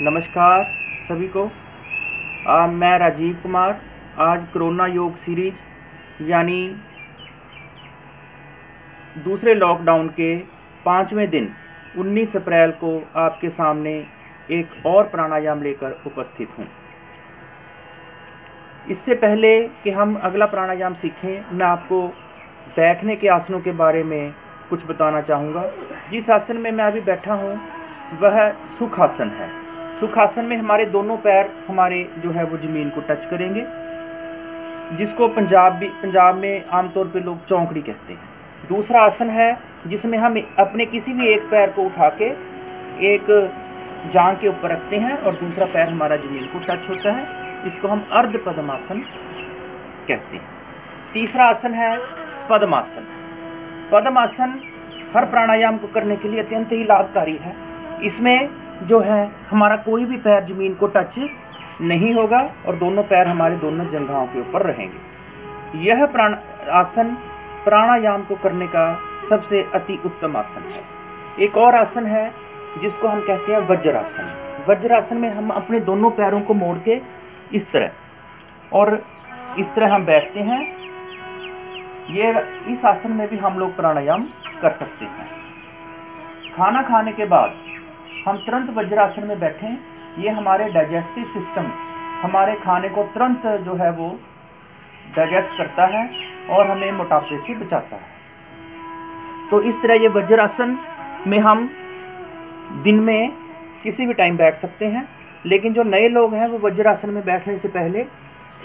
नमस्कार सभी को। आ, मैं राजीव कुमार आज कोरोना योग सीरीज़ यानी दूसरे लॉकडाउन के पाँचवें दिन 19 अप्रैल को आपके सामने एक और प्राणायाम लेकर उपस्थित हूँ। इससे पहले कि हम अगला प्राणायाम सीखें मैं आपको बैठने के आसनों के बारे में कुछ बताना चाहूँगा। जिस आसन में मैं अभी बैठा हूँ वह सुखासन है। सुखासन में हमारे दोनों पैर हमारे जो है वो ज़मीन को टच करेंगे, जिसको पंजाब भी, पंजाब में आमतौर पे लोग चौंकड़ी कहते हैं। दूसरा आसन है जिसमें हम अपने किसी भी एक पैर को उठा के एक जांग के ऊपर रखते हैं और दूसरा पैर हमारा ज़मीन को टच होता है, इसको हम अर्ध पद्मासन कहते हैं। तीसरा आसन है पद्मासन। पद्मासन हर प्राणायाम को करने के लिए अत्यंत ही लाभकारी है। इसमें जो है, हमारा कोई भी पैर ज़मीन को टच नहीं होगा और दोनों पैर हमारे दोनों जंघाओं के ऊपर रहेंगे। यह प्राण आसन प्राणायाम को करने का सबसे अति उत्तम आसन है। एक और आसन है, जिसको हम कहते हैं वज्रासन। वज्रासन में हम अपने दोनों पैरों को मोड़ के इस तरह, और इस तरह हम बैठते हैं। ये इस आसन में भी हम लोग प्राणायाम कर सकते हैं। खाना खाने के बाद हम तुरंत वज्रासन में बैठें ये हमारे डाइजेस्टिव सिस्टम हमारे खाने को तुरंत जो है वो डाइजेस्ट करता है और हमें मोटापे से बचाता है। तो इस तरह ये वज्रासन में हम दिन में किसी भी टाइम बैठ सकते हैं, लेकिन जो नए लोग हैं वो वज्रासन में बैठने से पहले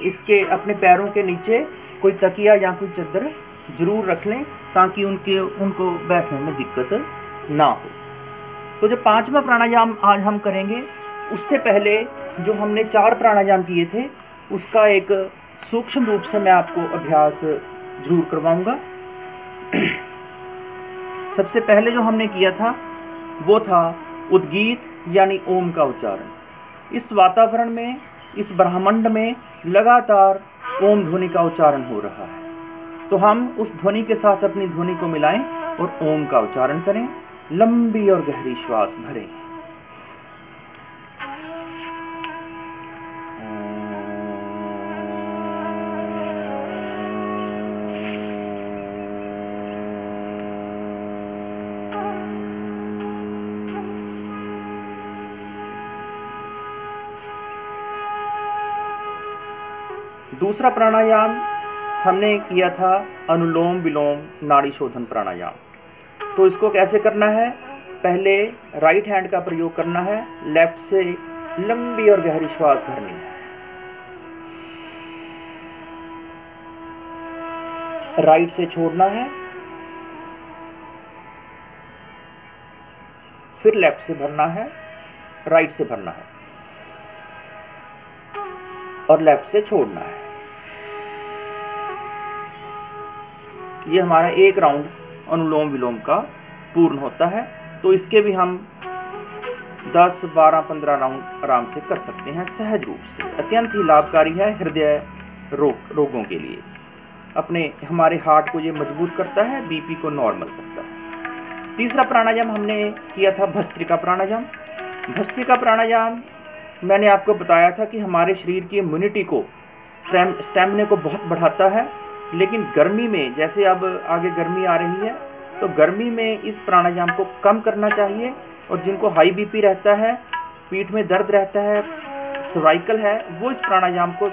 इसके अपने पैरों के नीचे कोई तकिया या कोई चद्दर ज़रूर रख लें ताकि उनके, उनको बैठने में दिक्कत ना हो। तो जो पांचवा प्राणायाम आज हम करेंगे, उससे पहले जो हमने चार प्राणायाम किए थे, उसका एक सूक्ष्म रूप से मैं आपको अभ्यास ज़रूर करवाऊँगा। सबसे पहले जो हमने किया था, वो था उद्गीत, यानी ओम का उच्चारण। इस वातावरण में, इस ब्रह्मांड में लगातार ओम ध्वनि का उच्चारण हो रहा है। तो हम उस ध्वनि के साथ अपनी ध्वनि को मिलाएँ और ओम का उच्चारण करें। लंबी और गहरी श्वास भरें। दूसरा प्राणायाम हमने किया था अनुलोम विलोम नाड़ी शोधन प्राणायाम। तो इसको कैसे करना है? पहले राइट हैंड का प्रयोग करना है लेफ़्ट से लंबी और गहरी श्वास भरनी है। राइट से छोड़ना है। फिर लेफ़्ट से भरना है राइट से भरना है। और लेफ़्ट से छोड़ना है। ये हमारा एक राउंड अनुलोम विलोम का पूर्ण होता है। तो इसके भी हम 10, 12, 15 राउंड आराम से कर सकते हैं सहज रूप से। अत्यंत ही लाभकारी है हृदय रोग रोगों के लिए। अपने हमारे हार्ट को ये मज़बूत करता है बीपी को नॉर्मल करता है। तीसरा प्राणायाम हमने किया था भस्त्रिका प्राणायाम। भस्त्रिका प्राणायाम मैंने आपको बताया था कि हमारे शरीर की इम्यूनिटी को स्टेमिने को बहुत बढ़ाता है। लेकिन गर्मी में, जैसे अब आगे गर्मी आ रही है तो गर्मी में इस प्राणायाम को कम करना चाहिए और जिनको हाई बीपी रहता है, पीठ में दर्द रहता है सर्वाइकल है, वो इस प्राणायाम को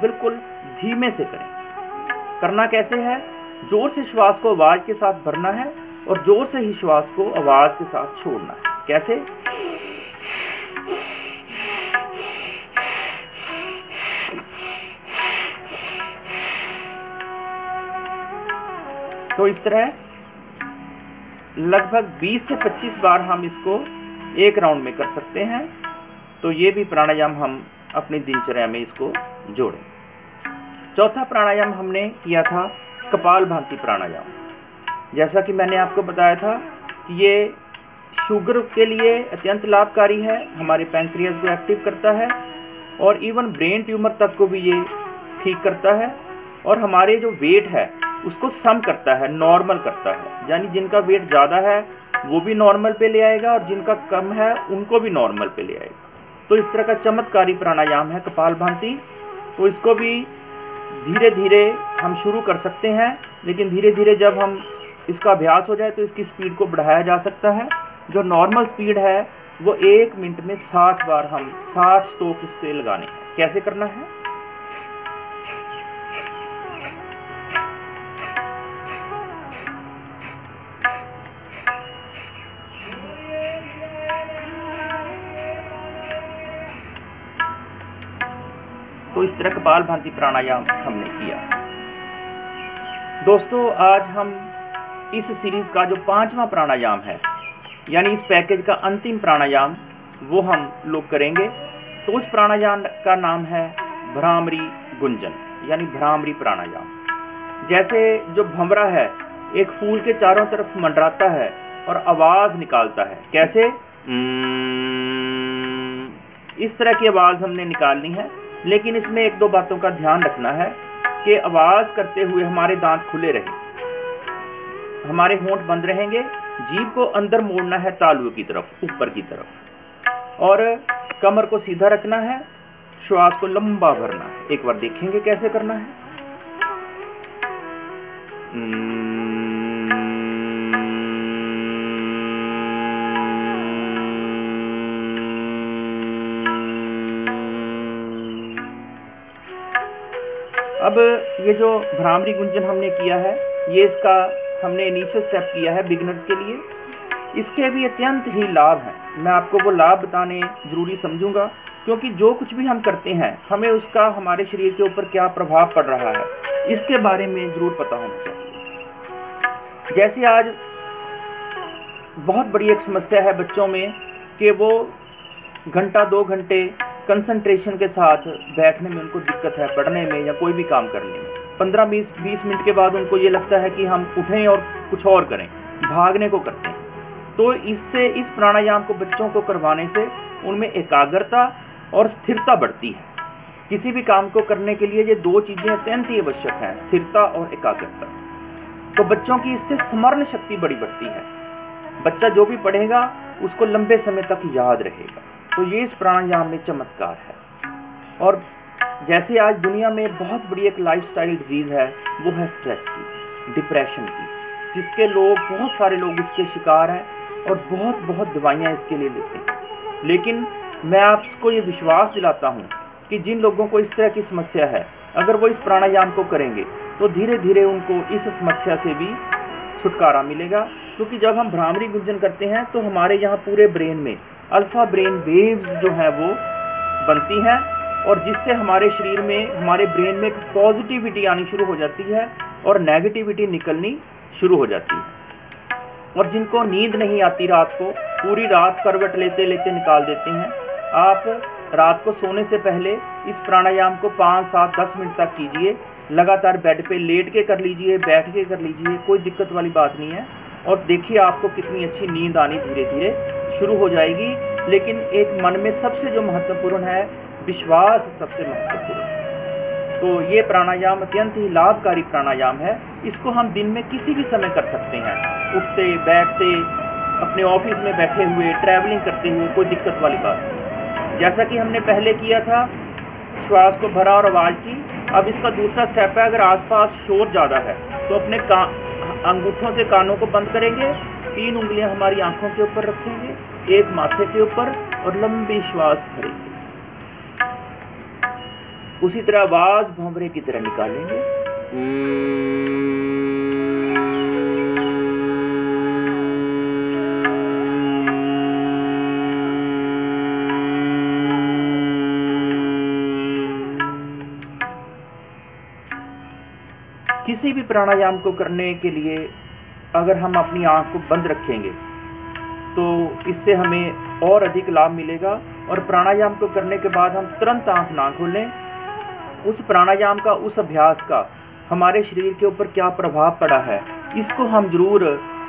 बिल्कुल धीमे से करें। करना कैसे है? ज़ोर से श्वास को आवाज़ के साथ भरना है और ज़ोर से ही श्वास को आवाज़ के साथ छोड़ना है। कैसे? तो इस तरह लगभग 20 से 25 बार हम इसको एक राउंड में कर सकते हैं। तो ये भी प्राणायाम हम अपनी दिनचर्या में इसको जोड़ें। चौथा प्राणायाम हमने किया था कपाल भांति प्राणायाम। जैसा कि मैंने आपको बताया था कि ये शुगर के लिए अत्यंत लाभकारी है, हमारे पैंक्रियाज को एक्टिव करता है और इवन ब्रेन ट्यूमर तक को भी ये ठीक करता है। और हमारे जो वेट है उसको सम करता है नॉर्मल करता है। यानी जिनका वेट ज़्यादा है, वो भी नॉर्मल पे ले आएगा और जिनका कम है, उनको भी नॉर्मल पे ले आएगा। तो इस तरह का चमत्कारी प्राणायाम है कपाल भांति। तो इसको भी धीरे धीरे हम शुरू कर सकते हैं, लेकिन धीरे धीरे जब हम इसका अभ्यास हो जाए तो इसकी स्पीड को बढ़ाया जा सकता है। जो नॉर्मल स्पीड है, वो एक मिनट में साठ बार हम साठ स्टोक इसके लगाने कैसे करना है? तो इस तरह कपाल भांति प्राणायाम हमने किया। दोस्तों, आज हम इस सीरीज़ का जो पांचवा प्राणायाम है, यानी इस पैकेज का अंतिम प्राणायाम, वो हम लोग करेंगे। तो उस प्राणायाम का नाम है भ्रामरी गुंजन, यानी भ्रामरी प्राणायाम। जैसे जो भंवरा है, एक फूल के चारों तरफ़ मंडराता है और आवाज़ निकालता है। कैसे? इस तरह की आवाज़ हमने निकालनी है। लेकिन इसमें एक दो बातों का ध्यान रखना है कि आवाज़ करते हुए हमारे दांत खुले रहे। हमारे होंठ बंद रहेंगे, जीभ को अंदर मोड़ना है तालुए की तरफ़, ऊपर की तरफ़। और कमर को सीधा रखना है, श्वास को लंबा भरना है। एक बार देखेंगे कैसे करना है। अब ये जो भ्रामरी गुंजन हमने किया है, ये इसका हमने इनिशियल स्टेप किया है बिगनर्स के लिए। इसके भी अत्यंत ही लाभ हैं। मैं आपको वो लाभ बताने ज़रूरी समझूँगा, क्योंकि जो कुछ भी हम करते हैं, हमें उसका हमारे शरीर के ऊपर क्या प्रभाव पड़ रहा है, इसके बारे में ज़रूर पता होना चाहिए। जैसे आज बहुत बड़ी एक समस्या है बच्चों में, कि वो घंटा, दो घंटे कंसंट्रेशन के साथ बैठने में उनको दिक्कत है, पढ़ने में या कोई भी काम करने में। पंद्रह, बीस बीस मिनट के बाद उनको ये लगता है कि हम उठें और कुछ और करें, भागने को करते हैं। तो इससे, इस प्राणायाम को बच्चों को करवाने से उनमें एकाग्रता और स्थिरता बढ़ती है। किसी भी काम को करने के लिए ये दो चीज़ें अत्यंत ही आवश्यक हैं, स्थिरता और एकाग्रता। तो बच्चों की इससे स्मरण शक्ति बड़ी बढ़ती है। बच्चा जो भी पढ़ेगा, उसको लंबे समय तक याद रहेगा। तो ये इस प्राणायाम में चमत्कार है। और जैसे आज दुनिया में बहुत बड़ी एक लाइफस्टाइल डिज़ीज़ है, वो है स्ट्रेस की डिप्रेशन की, जिसके लोग, बहुत सारे लोग इसके शिकार हैं और बहुत बहुत दवाइयाँ इसके लिए लेते हैं। लेकिन मैं आपको ये विश्वास दिलाता हूँ कि जिन लोगों को इस तरह की समस्या है, अगर वो इस प्राणायाम को करेंगे तो धीरे धीरे उनको इस समस्या से भी छुटकारा मिलेगा, क्योंकि जब हम भ्रामरी गुंजन करते हैं तो हमारे यहाँ पूरे ब्रेन में अल्फ़ा ब्रेन वेव्स जो हैं वो बनती हैं और जिससे हमारे शरीर में, हमारे ब्रेन में एक पॉजिटिविटी आनी शुरू हो जाती है और नेगेटिविटी निकलनी शुरू हो जाती है। और जिनको नींद नहीं आती रात को, पूरी रात करवट लेते लेते निकाल देते हैं। आप रात को सोने से पहले इस प्राणायाम को पाँच, सात, दस मिनट तक कीजिए। लगातार बेड पे लेट के कर लीजिए, बैठ के कर लीजिए, कोई दिक्कत वाली बात नहीं है। और देखिए आपको कितनी अच्छी नींद आनी धीरे धीरे शुरू हो जाएगी। लेकिन एक मन में सबसे जो महत्वपूर्ण है, विश्वास सबसे महत्वपूर्ण तो ये प्राणायाम अत्यंत ही लाभकारी प्राणायाम है। इसको हम दिन में किसी भी समय कर सकते हैं। उठते, बैठते, अपने ऑफ़िस में बैठे हुए ट्रैवलिंग करते हुए, कोई दिक्कत वाली बात नहीं। जैसा कि हमने पहले किया था, श्वास को भरा और आवाज़ की। अब इसका दूसरा स्टेप है, अगर आसपास शोर ज़्यादा है तो अपने का अंगूठों से कानों को बंद करेंगे। तीन उंगलियाँ हमारी आँखों के ऊपर रखेंगे। एक माथे के ऊपर और लंबी श्वास भरेंगे। उसी तरह आवाज़ भंवरे की तरह निकालेंगे। किसी भी प्राणायाम को करने के लिए अगर हम अपनी आँख को बंद रखेंगे तो इससे हमें और अधिक लाभ मिलेगा और प्राणायाम को करने के बाद हम तुरंत आँख ना खोलें। उस प्राणायाम का, उस अभ्यास का हमारे शरीर के ऊपर क्या प्रभाव पड़ा है, इसको हम ज़रूर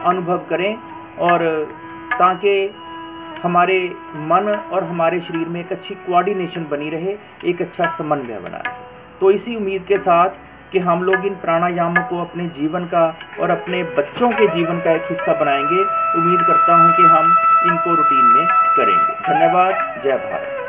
अनुभव करें और ताकि हमारे मन और हमारे शरीर में एक अच्छी कोऑर्डिनेशन बनी रहे, एक अच्छा समन्वय बना रहे। तो इसी उम्मीद के साथ कि हम लोग इन प्राणायामों को अपने जीवन का और अपने बच्चों के जीवन का एक हिस्सा बनाएँगे। उम्मीद करता हूँ कि हम इनको रूटीन में करेंगे। धन्यवाद। जय भारत।